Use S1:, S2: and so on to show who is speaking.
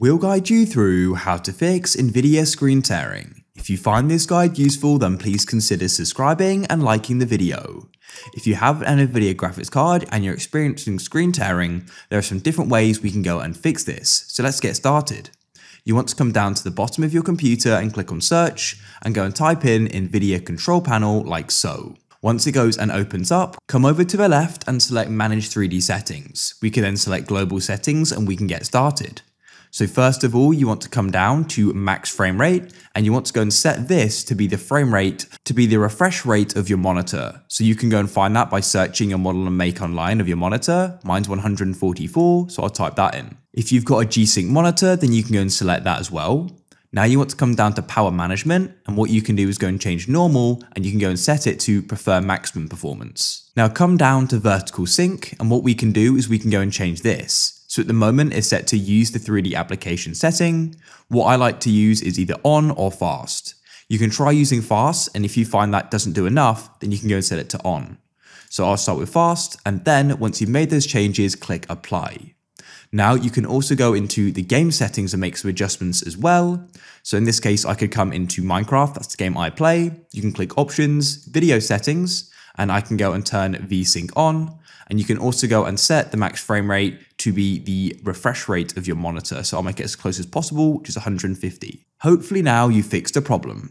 S1: We'll guide you through how to fix NVIDIA screen tearing. If you find this guide useful then please consider subscribing and liking the video. If you have an NVIDIA graphics card and you're experiencing screen tearing, there are some different ways we can go and fix this, so let's get started. You want to come down to the bottom of your computer and click on search and go and type in NVIDIA control panel like so. Once it goes and opens up, come over to the left and select manage 3D settings. We can then select global settings and we can get started. So first of all, you want to come down to max frame rate and you want to go and set this to be the frame rate, to be the refresh rate of your monitor. So you can go and find that by searching your model and make online of your monitor. Mine's 144, so I'll type that in. If you've got a G-Sync monitor, then you can go and select that as well. Now you want to come down to power management and what you can do is go and change normal and you can go and set it to prefer maximum performance. Now come down to vertical sync and what we can do is we can go and change this. So at the moment it's set to use the 3D application setting. What I like to use is either on or fast. You can try using fast and if you find that doesn't do enough, then you can go and set it to on. So I'll start with fast and then once you've made those changes, click apply. Now you can also go into the game settings and make some adjustments as well. So in this case, I could come into Minecraft, that's the game I play. You can click options, video settings, and I can go and turn VSync on. And you can also go and set the max frame rate to be the refresh rate of your monitor. So I'll make it as close as possible, which is 150. Hopefully now you fixed a problem.